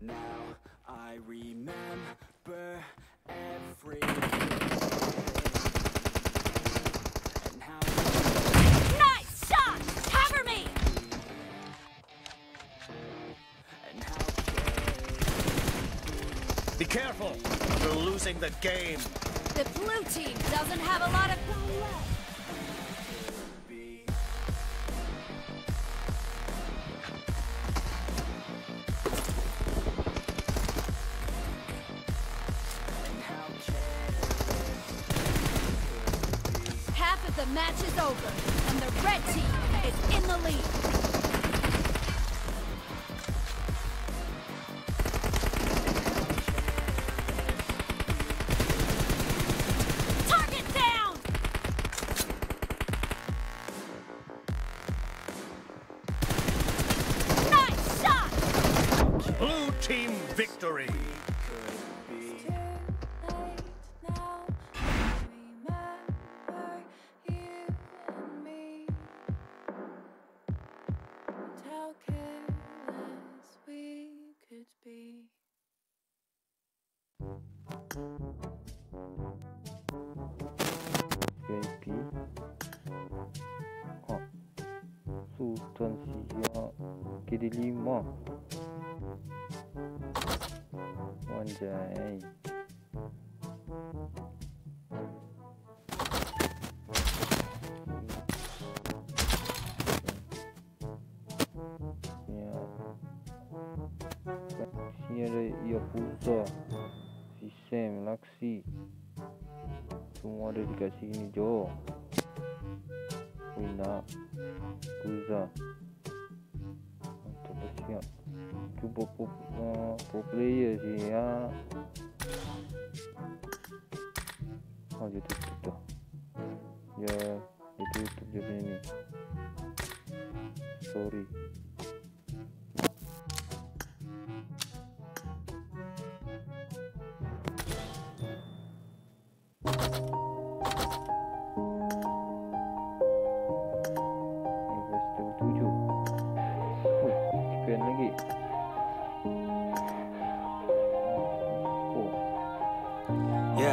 Now I remember everything. Nice shot! Cover me! Be careful! We're losing the game. The blue team doesn't have a lot of left. The match is over, and the red team is in the lead. Target down! Nice shot! Blue team victory! iya kiri lima wanjai Signore Yakuza. Sistem Laksi Semua ada dikasih ini Jo. Wina Kuza pupuknya coba pup uh, eh, pupli ya sih ya. Oh dia tutup tuh. Ya dia punya ini. Sorry.